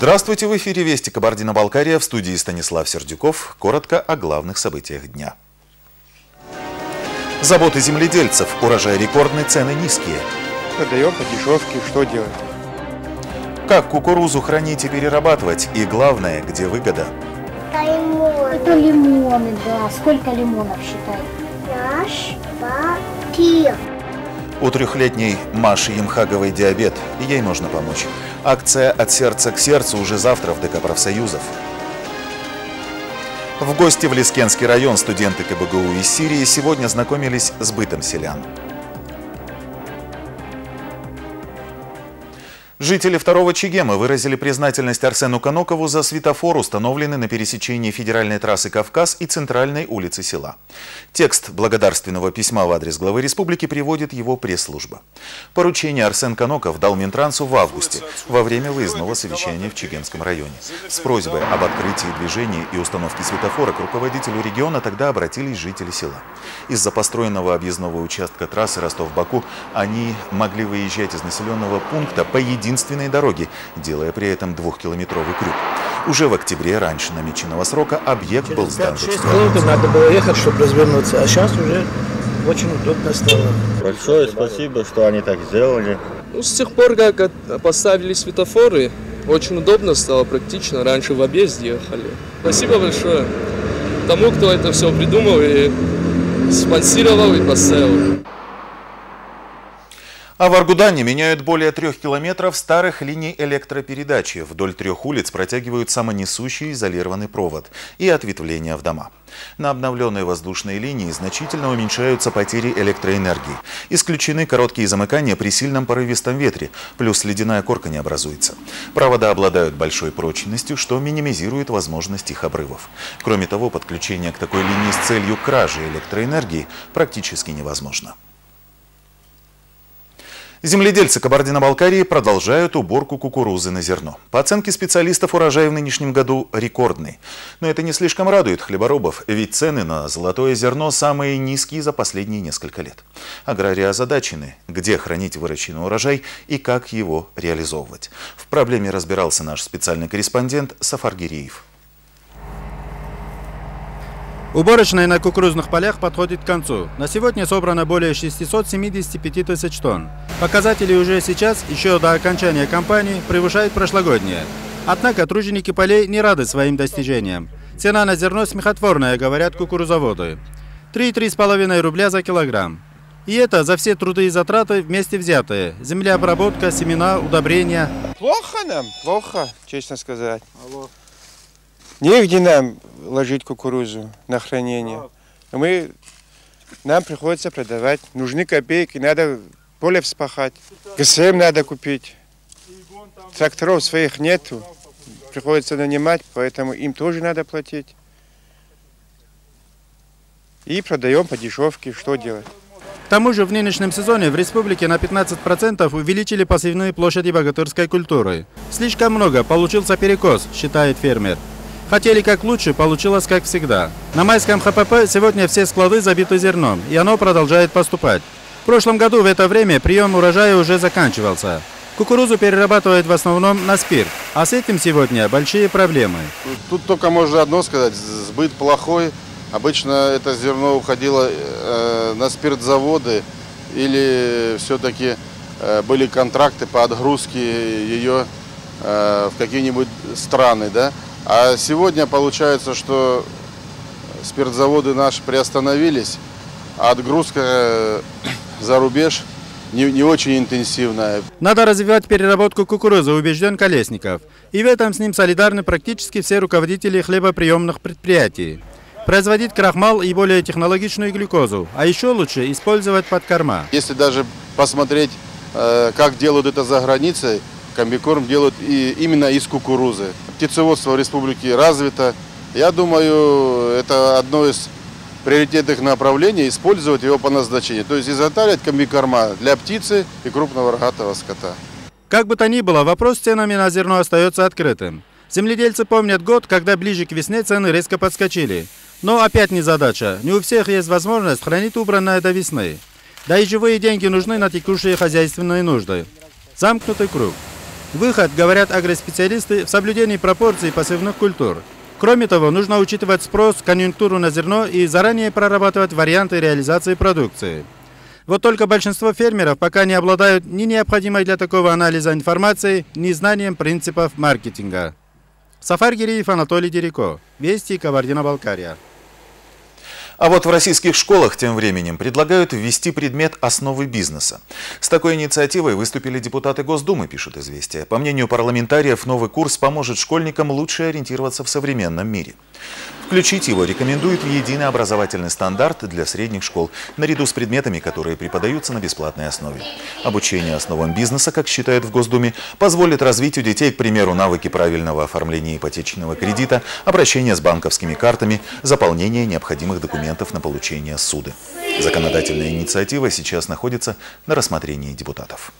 Здравствуйте, в эфире Вести Кабардино-Балкария, в студии Станислав Сердюков. Коротко о главных событиях дня. Заботы земледельцев, урожай рекордный, цены низкие. Продаем по дешевке, что делать? Как кукурузу хранить и перерабатывать, и главное, где выгода. Это лимоны, да. Сколько лимонов считай? Наш, два, три. У трехлетней Маши Емхаговой диабет, и ей можно помочь. Акция «От сердца к сердцу» уже завтра в ДК профсоюзов. В гости в Лискенский район студенты КБГУ из Сирии сегодня знакомились с бытом селян. Жители второго Чегема выразили признательность Арсену Канокову за светофор, установленный на пересечении федеральной трассы Кавказ и центральной улицы села. Текст благодарственного письма в адрес главы республики приводит его пресс-служба. Поручение Арсен Каноков дал Минтрансу в августе, во время выездного совещания в Чегемском районе. С просьбой об открытии движения и установке светофора к руководителю региона тогда обратились жители села. Из-за построенного объездного участка трассы Ростов-Баку они могли выезжать из населенного пункта по единственному единственной дороги, делая при этом двухкилометровый крюк. Уже в октябре, раньше намеченного срока, объект был сдан в 6 минут надо было ехать, чтобы развернуться, а сейчас уже очень удобно стало. Большое спасибо, что они так сделали. Ну, с тех пор, как поставили светофоры, очень удобно стало, практично. Раньше в объезде ехали. Спасибо большое тому, кто это все придумал и спонсировал и поставил. А в Аргудане меняют более трех километров старых линий электропередачи. Вдоль трех улиц протягивают самонесущий изолированный провод и ответвления в дома. На обновленной воздушной линии значительно уменьшаются потери электроэнергии. Исключены короткие замыкания при сильном порывистом ветре, плюс ледяная корка не образуется. Провода обладают большой прочностью, что минимизирует возможность их обрывов. Кроме того, подключение к такой линии с целью кражи электроэнергии практически невозможно. Земледельцы Кабардино-Балкарии продолжают уборку кукурузы на зерно. По оценке специалистов, урожай в нынешнем году рекордный. Но это не слишком радует хлеборобов, ведь цены на золотое зерно самые низкие за последние несколько лет. Аграрии озадачены, где хранить выращенный урожай и как его реализовывать. В проблеме разбирался наш специальный корреспондент Сафар Гиреев. Уборочная на кукурузных полях подходит к концу. На сегодня собрано более 675 тысяч тонн. Показатели уже сейчас, еще до окончания кампании, превышают прошлогодние. Однако труженики полей не рады своим достижениям. Цена на зерно смехотворная, говорят кукурузоводы. 3-3,5 рубля за килограмм. И это за все труды и затраты вместе взятые. Землеобработка, семена, удобрения. Плохо нам, плохо, честно сказать. Алло. Негде нам ложить кукурузу на хранение. Мы, нам приходится продавать. Нужны копейки, надо поле вспахать. ГСМ надо купить. Тракторов своих нету. Приходится нанимать, поэтому им тоже надо платить. И продаем по дешевке. Что делать? К тому же в нынешнем сезоне в республике на 15% увеличили посевные площади богатырской культуры. Слишком много, получился перекос, считает фермер. Хотели как лучше, получилось как всегда. На майском ХПП сегодня все склады забиты зерном, и оно продолжает поступать. В прошлом году в это время прием урожая уже заканчивался. Кукурузу перерабатывают в основном на спирт, а с этим сегодня большие проблемы. Тут только можно одно сказать, сбыт плохой. Обычно это зерно уходило э, на спиртзаводы или все-таки э, были контракты по отгрузке ее э, в какие-нибудь страны, да. А сегодня получается, что спиртзаводы наши приостановились, а отгрузка э, за рубеж не, не очень интенсивная. Надо развивать переработку кукурузы, убежден Колесников. И в этом с ним солидарны практически все руководители хлебоприемных предприятий. Производить крахмал и более технологичную глюкозу, а еще лучше использовать подкорма. Если даже посмотреть, э, как делают это за границей, комбикорм делают и именно из кукурузы. Птицеводство в республике развито. Я думаю, это одно из приоритетных направлений, использовать его по назначению. То есть изготавливать комбикорма для птицы и крупного рогатого скота. Как бы то ни было, вопрос с ценами на зерно остается открытым. Земледельцы помнят год, когда ближе к весне цены резко подскочили. Но опять не задача. Не у всех есть возможность хранить убранное до весны. Да и живые деньги нужны на текущие хозяйственные нужды. Замкнутый круг. Выход, говорят агроспециалисты, в соблюдении пропорций посевных культур. Кроме того, нужно учитывать спрос, конъюнктуру на зерно и заранее прорабатывать варианты реализации продукции. Вот только большинство фермеров пока не обладают ни необходимой для такого анализа информацией, ни знанием принципов маркетинга. Сафар Гириев, Анатолий Дереко. Вести, Кабардино-Балкария. А вот в российских школах тем временем предлагают ввести предмет «Основы бизнеса». С такой инициативой выступили депутаты Госдумы, пишут «Известия». По мнению парламентариев, новый курс поможет школьникам лучше ориентироваться в современном мире. Включить его рекомендуют в единый образовательный стандарт для средних школ, наряду с предметами, которые преподаются на бесплатной основе. Обучение основам бизнеса, как считают в Госдуме, позволит развить у детей, к примеру, навыки правильного оформления ипотечного кредита, обращения с банковскими картами, заполнения необходимых документов на получение суды. Законодательная инициатива сейчас находится на рассмотрении депутатов.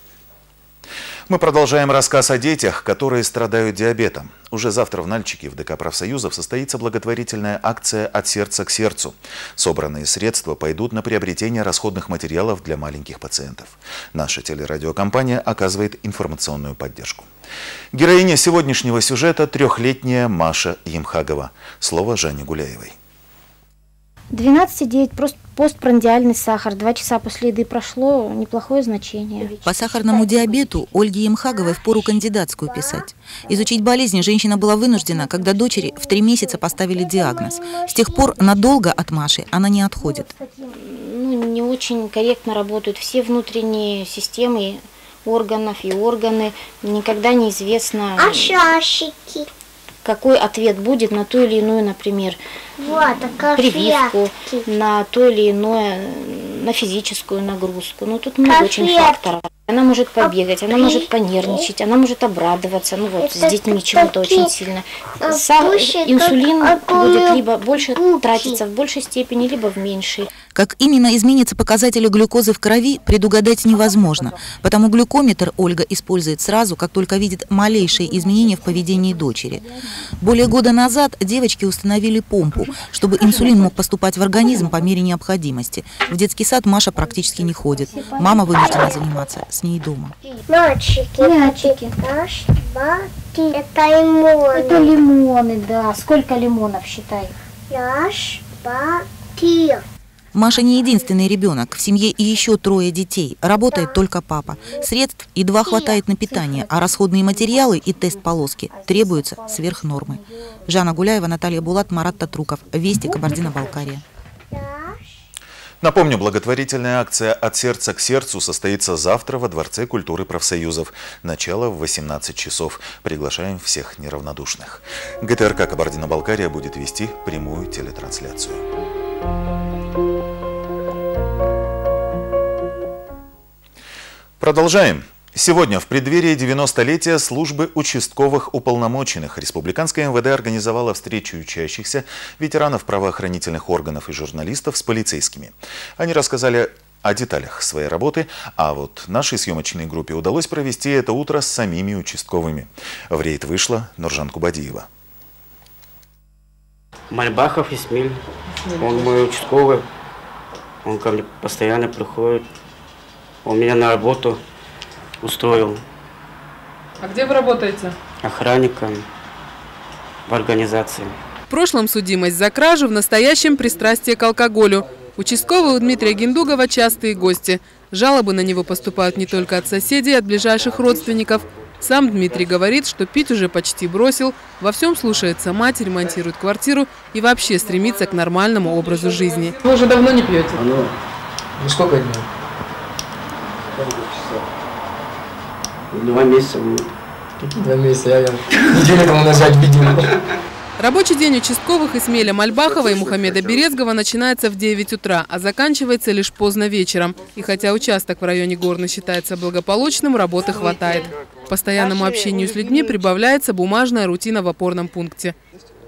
Мы продолжаем рассказ о детях, которые страдают диабетом. Уже завтра в Нальчике в ДК профсоюзов состоится благотворительная акция «От сердца к сердцу». Собранные средства пойдут на приобретение расходных материалов для маленьких пациентов. Наша телерадиокомпания оказывает информационную поддержку. Героиня сегодняшнего сюжета – трехлетняя Маша Емхагова. Слово Жанне Гуляевой. 12,9 постпрандиальный сахар. Два часа после еды прошло, неплохое значение. По сахарному диабету Ольге Емхаговой впору кандидатскую писать. Изучить болезни женщина была вынуждена, когда дочери в три месяца поставили диагноз. С тех пор надолго от Маши она не отходит. Ну, не очень корректно работают все внутренние системы органов и органы. Никогда неизвестно... А шашики? Какой ответ будет на ту или иную, например, вот, а прививку, на то или иное, на физическую нагрузку. Ну, тут много очень факторов. Она может побегать, она может понервничать, она может обрадоваться, ну вот, с детьми чему-то очень сильно. Са инсулин будет либо больше тратиться в большей степени, либо в меньшей. Как именно изменятся показатели глюкозы в крови, предугадать невозможно, потому глюкометр Ольга использует сразу, как только видит малейшие изменения в поведении дочери. Более года назад девочке установили помпу, чтобы инсулин мог поступать в организм по мере необходимости. В детский сад Маша практически не ходит. Мама вынуждена заниматься с ней дома. Мальчики. Мячики. Раз, два, три. Это лимоны. Это лимоны, да. Сколько лимонов, считай? Раз, два, три. Маша не единственный ребенок. В семье и еще трое детей. Работает только папа. Средств едва хватает на питание, а расходные материалы и тест-полоски требуются сверх нормы. Жанна Гуляева, Наталья Булат, Марат Татруков. Вести, Кабардино-Балкария. Напомню, благотворительная акция «От сердца к сердцу» состоится завтра во Дворце культуры профсоюзов. Начало в 18 часов. Приглашаем всех неравнодушных. ГТРК «Кабардино-Балкария» будет вести прямую телетрансляцию. Продолжаем. Сегодня, в преддверии 90-летия службы участковых уполномоченных, Республиканская МВД организовала встречу учащихся, ветеранов правоохранительных органов и журналистов с полицейскими. Они рассказали о деталях своей работы, а вот нашей съемочной группе удалось провести это утро с самими участковыми. В рейд вышла Нуржан Кубадиева. Мальбахов Исмиль, он мой участковый, он ко мне постоянно приходит, он меня на работу устроил. А где вы работаете? Охранником в организации. В прошлом судимость за кражу, в настоящем пристрастие к алкоголю. Участковый у Дмитрия Гендугова частые гости. Жалобы на него поступают не только от соседей, от ближайших родственников. Сам Дмитрий говорит, что пить уже почти бросил, во всем слушается мать, ремонтирует квартиру и вообще стремится к нормальному образу жизни. Вы уже давно не пьете? Ну, ну сколько дней? Два месяца. Какие два месяца? Я, я неделю тому назад видел. Рабочий день участковых Исмеля Мальбахова и Мухаммеда Березгова начинается в 9 утра, а заканчивается лишь поздно вечером. И хотя участок в районе Горны считается благополучным, работы хватает. К постоянному общению с людьми прибавляется бумажная рутина в опорном пункте.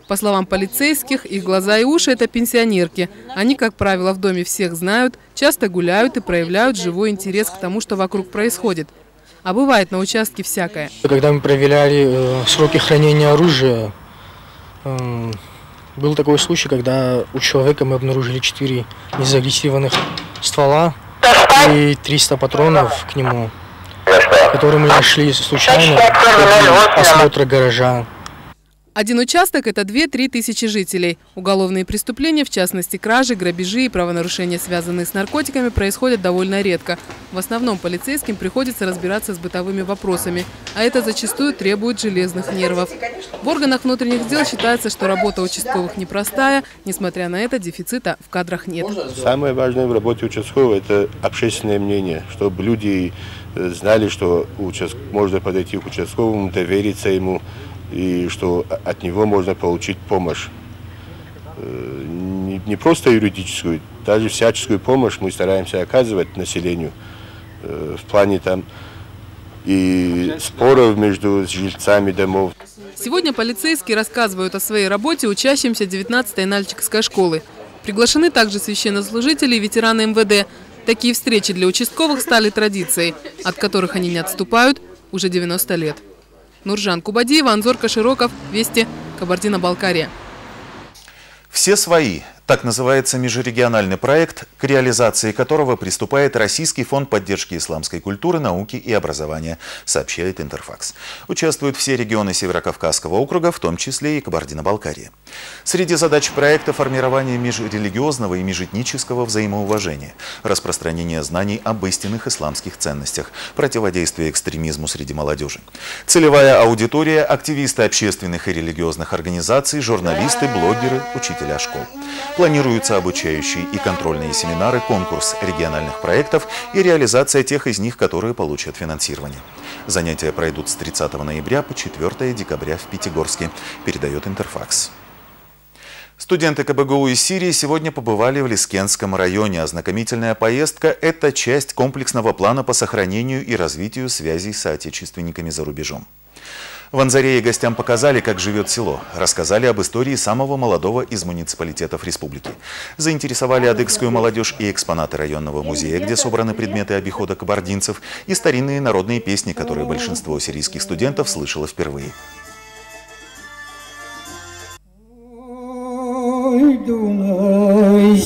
По словам полицейских, их глаза и уши – это пенсионерки. Они, как правило, в доме всех знают, часто гуляют и проявляют живой интерес к тому, что вокруг происходит. А бывает на участке всякое. Когда мы проверяли э, сроки хранения оружия, э, был такой случай, когда у человека мы обнаружили 4 незагрессированных ствола и 300 патронов к нему. который мы нашли случайно после осмотра гаража. Один участок – это 2-3 тысячи жителей. Уголовные преступления, в частности кражи, грабежи и правонарушения, связанные с наркотиками, происходят довольно редко. В основном полицейским приходится разбираться с бытовыми вопросами, а это зачастую требует железных нервов. В органах внутренних дел считается, что работа участковых непростая, несмотря на это дефицита в кадрах нет. Самое важное в работе участкового – это общественное мнение, чтобы люди э, знали, что можно подойти к участковому, довериться ему, и что от него можно получить помощь. Э, не просто юридическую, даже всяческую помощь мы стараемся оказывать населению э, в плане там и споров между жильцами домов. Сегодня полицейские рассказывают о своей работе учащимся 19-й Нальчикской школы. Приглашены также священнослужители и ветераны МВД. Такие встречи для участковых стали традицией, от которых они не отступают уже 90 лет. Нуржан Кубадиева, Анзор Кашироков, Вести, Кабардино-Балкария. Все свои так называется межрегиональный проект, к реализации которого приступает Российский фонд поддержки исламской культуры, науки и образования, сообщает Интерфакс. Участвуют все регионы Северокавказского округа, в том числе и Кабардино-Балкария. Среди задач проекта формирование межрелигиозного и межэтнического взаимоуважения, распространение знаний об истинных исламских ценностях, противодействие экстремизму среди молодежи. Целевая аудитория – активисты общественных и религиозных организаций, журналисты, блогеры, учителя школ. Планируются обучающие и контрольные семинары, конкурс региональных проектов и реализация тех из них, которые получат финансирование. Занятия пройдут с 30 ноября по 4 декабря в Пятигорске, передает Интерфакс. Студенты КБГУ из Сирии сегодня побывали в Лискенском районе. Ознакомительная поездка – это часть комплексного плана по сохранению и развитию связей с соотечественниками за рубежом. В Анзарее гостям показали, как живет село. Рассказали об истории самого молодого из муниципалитетов республики. Заинтересовали адыгскую молодежь и экспонаты районного музея, где собраны предметы обихода кабардинцев, и старинные народные песни, которые большинство сирийских студентов слышало впервые. Dunaj,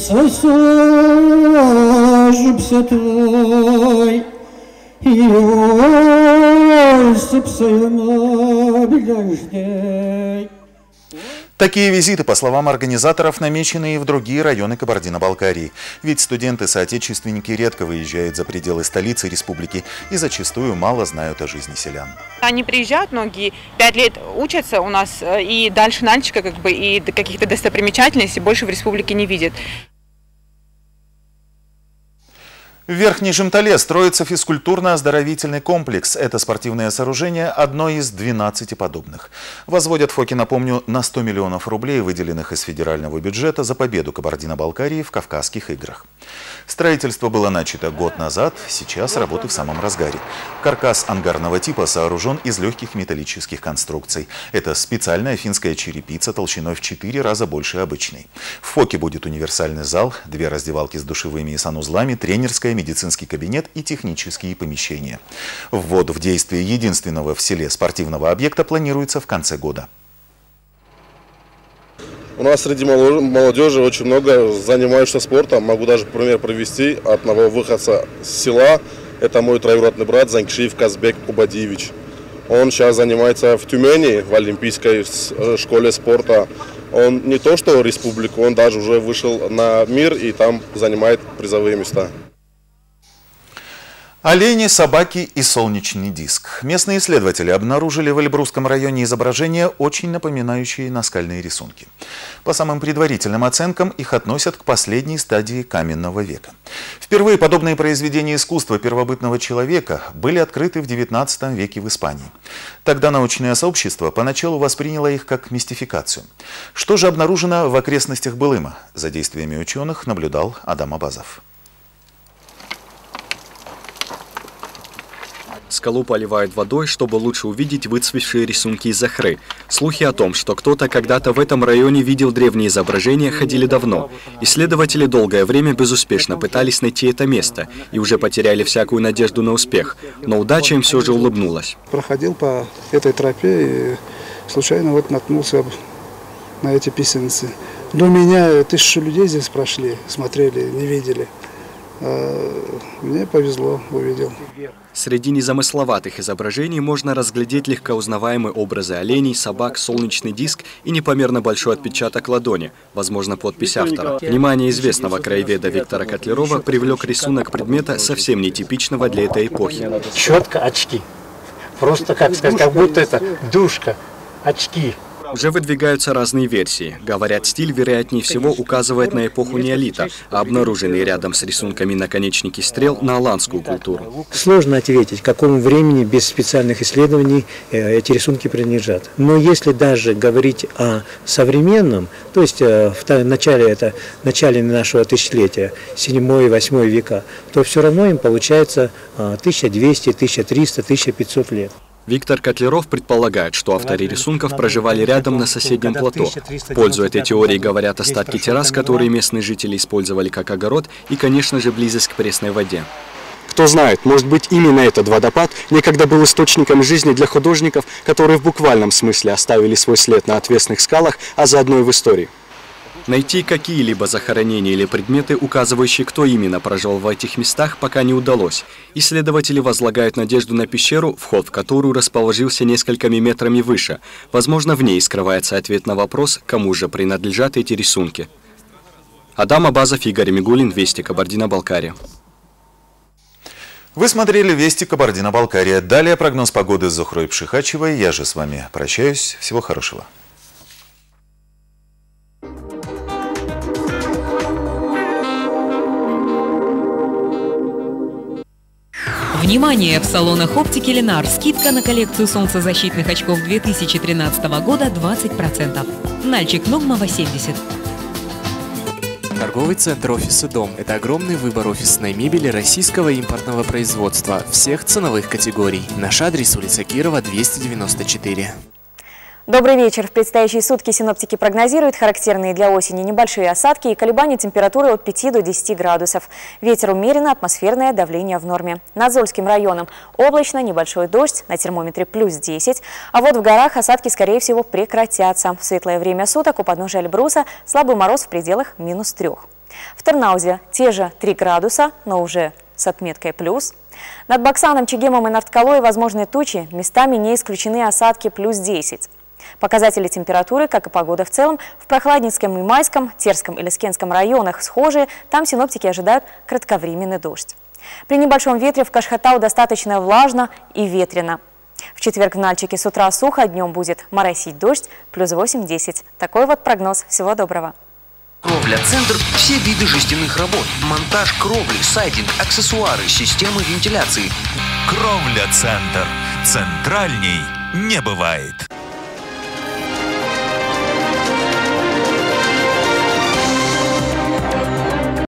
Такие визиты, по словам организаторов, намечены и в другие районы Кабардино-Балкарии. Ведь студенты-соотечественники редко выезжают за пределы столицы республики и зачастую мало знают о жизни селян. Они приезжают, многие пять лет учатся у нас, э, и дальше Нальчика как бы, и каких-то достопримечательностей больше в республике не видят. В Верхней Жемтале строится физкультурно-оздоровительный комплекс. Это спортивное сооружение – одно из 12 подобных. Возводят Фоки, напомню, на 100 миллионов рублей, выделенных из федерального бюджета за победу Кабардино-Балкарии в Кавказских играх. Строительство было начато год назад, сейчас работы в самом разгаре. Каркас ангарного типа сооружен из легких металлических конструкций. Это специальная финская черепица толщиной в 4 раза больше обычной. В Фоке будет универсальный зал, две раздевалки с душевыми и санузлами, тренерская, медицинский кабинет и технические помещения. Ввод в действие единственного в селе спортивного объекта планируется в конце года. У нас среди молодежи очень много занимающихся спортом. Могу даже пример привести одного выходца с села. Это мой троюродный брат Занкшиев Казбек Кубадиевич. Он сейчас занимается в Тюмени, в Олимпийской э, школе спорта. Он не то что республику, он даже уже вышел на мир и там занимает призовые места. Олени, собаки и солнечный диск. Местные исследователи обнаружили в Эльбрусском районе изображения, очень напоминающие наскальные рисунки. По самым предварительным оценкам, их относят к последней стадии каменного века. Впервые подобные произведения искусства первобытного человека были открыты в XIX веке в Испании. Тогда научное сообщество поначалу восприняло их как мистификацию. Что же обнаружено в окрестностях Былыма? За действиями ученых наблюдал Адам Абазов. Скалу поливают водой, чтобы лучше увидеть выцветшие рисунки из охры. Слухи о том, что кто-то когда-то в этом районе видел древние изображения, ходили давно. Исследователи долгое время безуспешно пытались найти это место и уже потеряли всякую надежду на успех. Но удача им все же улыбнулась. Проходил по этой тропе и случайно вот наткнулся на эти писанцы. До меня тысячу людей здесь прошли, смотрели, не видели. А мне повезло, увидел. Среди незамысловатых изображений можно разглядеть легко узнаваемые образы оленей, собак, солнечный диск и непомерно большой отпечаток ладони, возможно, подпись автора. Внимание известного краеведа Виктора Котлерова привлек рисунок предмета совсем нетипичного для этой эпохи. Четко очки. Просто, как сказать, как будто это душка, очки. Уже выдвигаются разные версии. Говорят, стиль, вероятнее всего, указывает на эпоху неолита, а обнаруженные рядом с рисунками наконечники стрел на аланскую культуру. Сложно ответить, какому времени без специальных исследований э, эти рисунки принадлежат. Но если даже говорить о современном, то есть э, в начале, это, начале нашего тысячелетия, 7-8 века, то все равно им получается 1200, 1300, 1500 лет. Виктор Котлеров предполагает, что авторы рисунков проживали рядом на соседнем плато. В пользу этой теории говорят остатки террас, которые местные жители использовали как огород, и, конечно же, близость к пресной воде. Кто знает, может быть, именно этот водопад некогда был источником жизни для художников, которые в буквальном смысле оставили свой след на отвесных скалах, а заодно и в истории. Найти какие-либо захоронения или предметы, указывающие, кто именно прожил в этих местах, пока не удалось. Исследователи возлагают надежду на пещеру, вход в которую расположился несколькими метрами выше. Возможно, в ней скрывается ответ на вопрос, кому же принадлежат эти рисунки. Адам Абазов, Игорь Мигулин, Вести, Кабардино-Балкария. Вы смотрели «Вести Кабардино-Балкария». Далее прогноз погоды с Зухрой Пшихачевой. Я же с вами прощаюсь. Всего хорошего. Внимание! В салонах оптики Ленар скидка на коллекцию солнцезащитных очков 2013 года 20%. Нальчик Ногма 80. Торговый центр «Офис и дом» – это огромный выбор офисной мебели российского импортного производства всех ценовых категорий. Наш адрес – улица Кирова, 294. Добрый вечер. В предстоящие сутки синоптики прогнозируют характерные для осени небольшие осадки и колебания температуры от 5 до 10 градусов. Ветер умеренно, атмосферное давление в норме. Над Зольским районом облачно, небольшой дождь, на термометре плюс 10. А вот в горах осадки, скорее всего, прекратятся. В светлое время суток у подножия Эльбруса слабый мороз в пределах минус 3. В Тернаузе те же 3 градуса, но уже с отметкой плюс. Над Баксаном, Чегемом и Нордкалой возможны тучи, местами не исключены осадки плюс 10. Показатели температуры, как и погода в целом, в Прохладницком и Майском, Терском и Лескенском районах схожие, там синоптики ожидают кратковременный дождь. При небольшом ветре в Кашхатау достаточно влажно и ветрено. В четверг в Нальчике с утра сухо, днем будет моросить дождь, плюс 8-10. Такой вот прогноз. Всего доброго. Кровля-центр – все виды жестяных работ. Монтаж кровли, сайдинг, аксессуары, системы вентиляции. Кровля-центр. Центральней не бывает.